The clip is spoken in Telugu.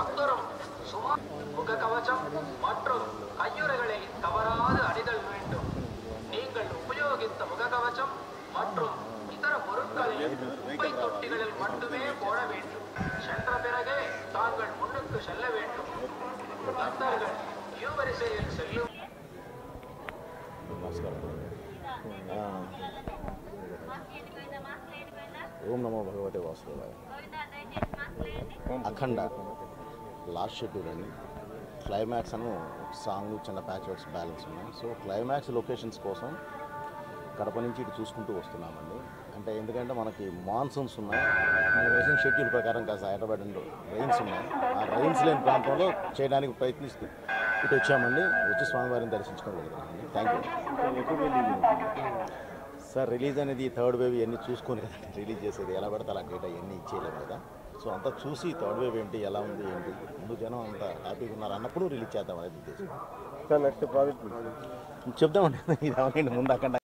பக்தரும் முக கவச்சம் மற்றும் கையுறைகளை தவறாது அணிதல் வேண்டும். நீங்கள் உபயோகித்த முக மற்றும் இதர பொருட்களை குப்பை தொட்டிகளில் மட்டுமே போட வேண்டும். சென்ற பிறகே தாங்கள் முன்னுக்கு செல்ல வேண்டும். பக்தர்கள் கியூ வரிசையில் செல்லும் ఓం నమో భగవతే వాసుదేవాయ అఖండ లాస్ట్ షెడ్యూల్ అండి. క్లైమాక్స్ అని సాంగ్ చిన్న ప్యాచ్వర్డ్స్ బ్యాలెన్స్ ఉన్నాయి. సో క్లైమాక్స్ లొకేషన్స్ కోసం కడప నుంచి ఇటు చూసుకుంటూ వస్తున్నామండి. అంటే ఎందుకంటే మనకి మాన్సూన్స్ ఉన్నాయి. మేము వేసిన షెడ్యూల్ ప్రకారం కాస్త హైదరాబాద్ రైన్స్ ఉన్నాయి. ఆ రైన్స్ లేని ప్రాంతంలో చేయడానికి ప్రయత్నిస్తూ ఇటు వచ్చామండి. వచ్చి స్వామివారిని దర్శించుకొని వెళ్తున్నామండి థ్యాంక్ యూ సార్ రిలీజ్ అనేది థర్డ్ వేవ్ ఇవన్నీ చూసుకొని కదండి. రిలీజ్ చేసేది ఎలా పడితే అలా డేటా ఇవన్నీ ఇచ్చేయలేము కదా. సో అంతా చూసి థర్డ్ వేవ్ ఏంటి ఎలా ఉంది ఏంటి? ముందు జనం అంతా హ్యాపీగా ఉన్నారు అన్నప్పుడు రిలీజ్ చేద్దాం అనేది ఉద్దేశం. నెక్స్ట్ ప్రాజెక్ట్ చెప్దామండి ఇది అవ్వండి ముందు అక్కడ